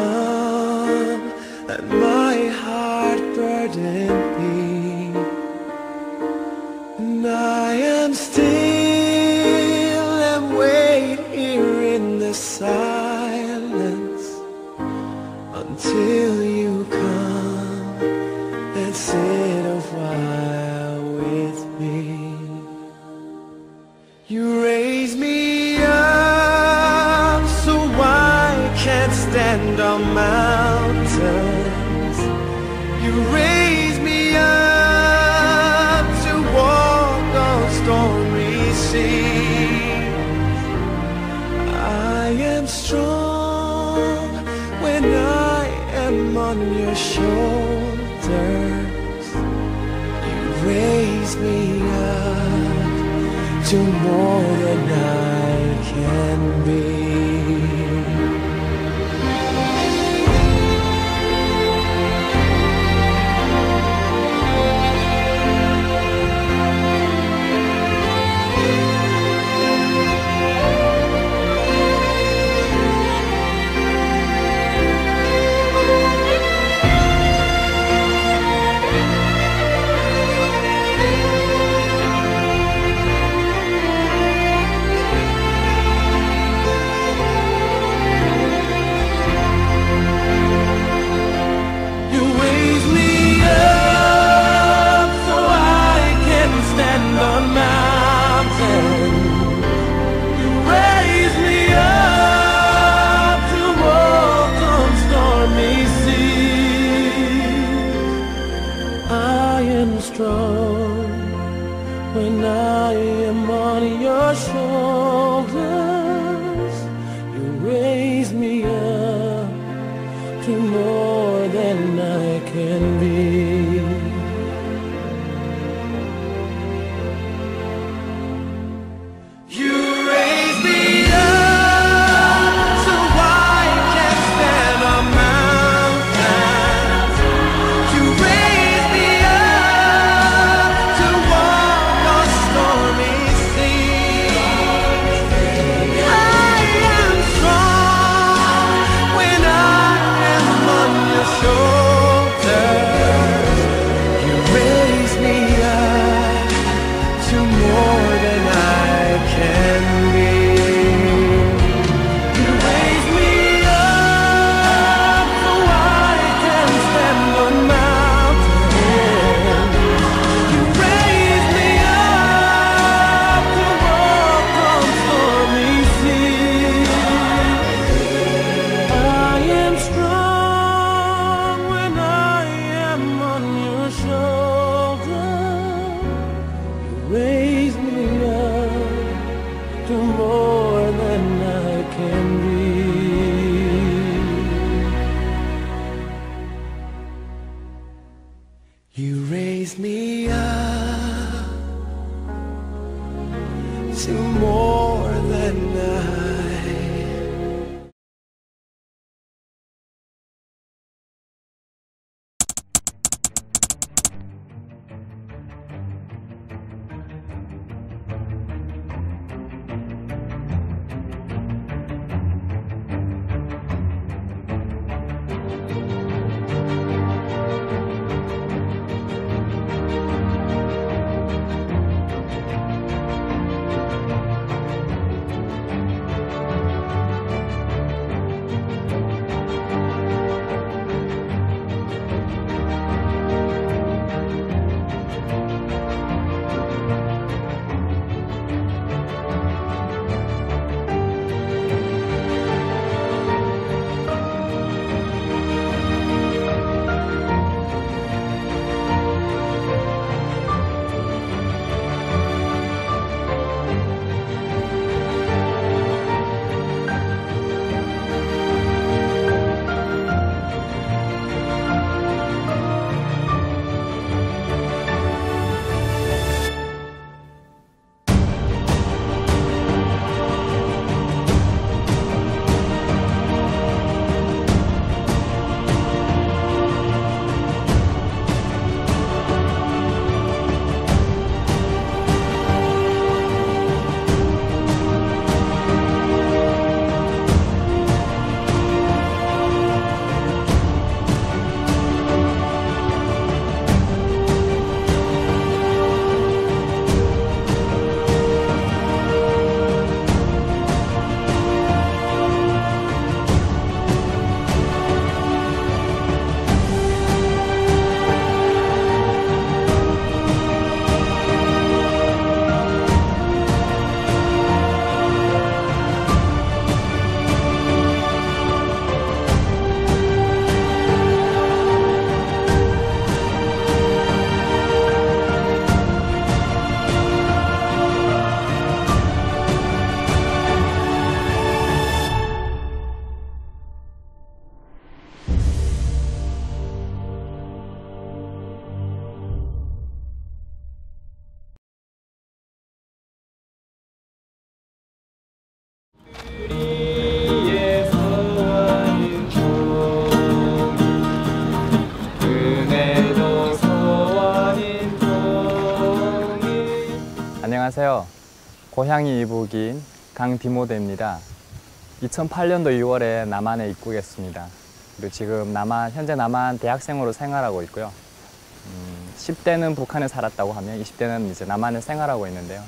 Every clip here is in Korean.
come my heart burden be And I am still and wait here in the silence Until on your shoulders. You raise me up to more than I can be. more than I can be. more than I. 안녕하세요. 고향이 이북인 강디모데입니다. 2008년도 6월에 남한에 입국했습니다. 그리고 지금 남한 현재 남한 대학생으로 생활하고 있고요. 음, 10대는 북한에 살았다고 하면 20대는 이제 남한에 생활하고 있는데요.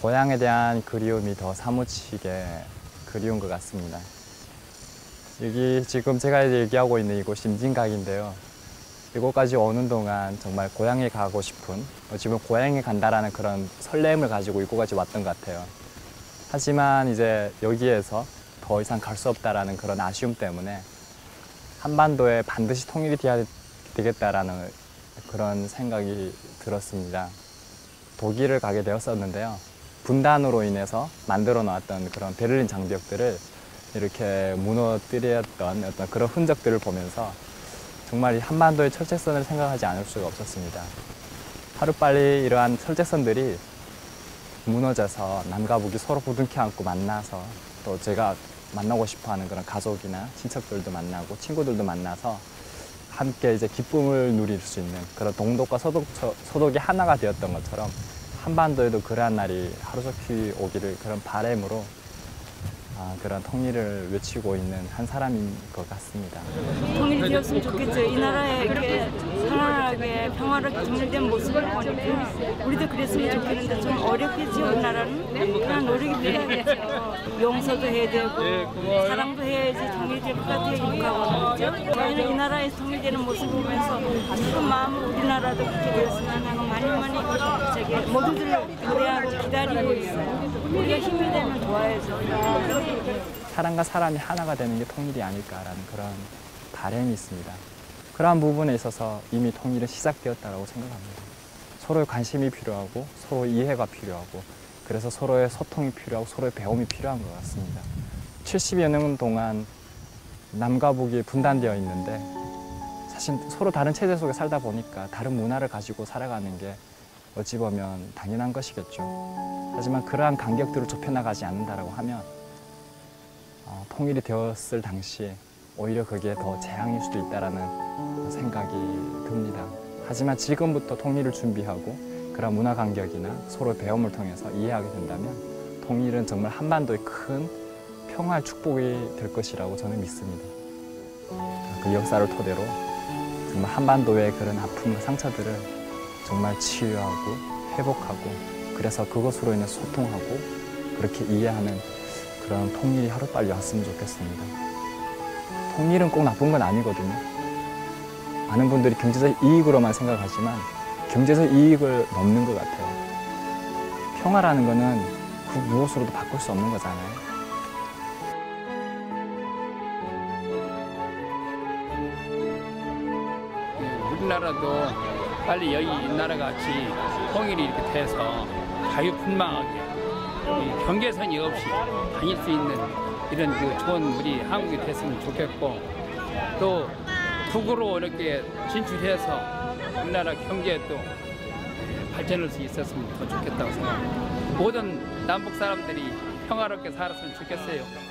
고향에 대한 그리움이 더 사무치게 그리운 것 같습니다. 여기 지금 제가 얘기하고 있는 이곳 심진각인데요. 이곳까지 오는 동안 정말 고향에 가고 싶은 어, 지금 고향에 간다라는 그런 설렘을 가지고 이곳까지 왔던 것 같아요. 하지만 이제 여기에서 더 이상 갈 수 없다라는 그런 아쉬움 때문에 한반도에 반드시 통일이 돼야 되겠다라는 그런 생각이 들었습니다. 독일을 가게 되었었는데요. 분단으로 인해서 만들어 놨던 그런 베를린 장벽들을 이렇게 무너뜨렸던 어떤 그런 흔적들을 보면서 정말 이 한반도의 철책선을 생각하지 않을 수가 없었습니다. 하루빨리 이러한 철책선들이 무너져서 남과 북이 서로 부둥켜 안고 만나서 또 제가 만나고 싶어 하는 그런 가족이나 친척들도 만나고 친구들도 만나서 함께 이제 기쁨을 누릴 수 있는 그런 동독과 서독, 서독이 하나가 되었던 것처럼 한반도에도 그러한 날이 하루속히 오기를 그런 바램으로 아, 그런 통일을 외치고 있는 한 사람인 것 같습니다. 통일이 되었으면 좋겠죠. 이 나라에 이렇게 편안하게 평화롭게 정리된 모습을 보니까 우리도 그랬으면 좋겠는데 좀 어렵겠지 우리나라는 그런 노력이 필요하겠죠. 용서도 해야 되고 사랑도 해야지 통일될 것 같아요. 그죠? 저희는 이 나라에서 통일되는 모습을 보면서 조금 마음은 우리나라도 그렇게 되었으면 하고 많이 많이 모두들 노래하고 기다리고 있어요. 우리가 힘이 되면 좋아야죠. 사람과 사람이 하나가 되는 게 통일이 아닐까라는 그런 바람이 있습니다. 그러한 부분에 있어서 이미 통일은 시작되었다고 생각합니다. 서로의 관심이 필요하고 서로 이해가 필요하고 그래서 서로의 소통이 필요하고 서로의 배움이 필요한 것 같습니다. 70여 년 동안 남과 북이 분단되어 있는데 사실 서로 다른 체제 속에 살다 보니까 다른 문화를 가지고 살아가는 게 어찌 보면 당연한 것이겠죠. 하지만 그러한 간격들을 좁혀나가지 않는다라고 하면 어, 통일이 되었을 당시에 오히려 그게 더 재앙일 수도 있다라는 생각이 듭니다. 하지만 지금부터 통일을 준비하고 그런 문화 간격이나 서로 배움을 통해서 이해하게 된다면 통일은 정말 한반도의 큰 평화의 축복이 될 것이라고 저는 믿습니다. 그 역사를 토대로 정말 한반도의 그런 아픔과 상처들을 정말 치유하고 회복하고 그래서 그것으로 인해 소통하고 그렇게 이해하는 그런 통일이 하루빨리 왔으면 좋겠습니다. 통일은 꼭 나쁜 건 아니거든요. 많은 분들이 경제적 이익으로만 생각하지만 경제적 이익을 넘는 것 같아요. 평화라는 거는 그 무엇으로도 바꿀 수 없는 거잖아요. 우리나라도 빨리 여기 이 나라 같이 통일이 이렇게 돼서 자유분방하게 이 경계선이 없이 다닐 수 있는 이런 그 좋은 우리 한국이 됐으면 좋겠고 또 북으로 이렇게 진출해서 우리나라 경제도 발전할 수 있었으면 더 좋겠다고 생각합니다. 모든 남북 사람들이 평화롭게 살았으면 좋겠어요.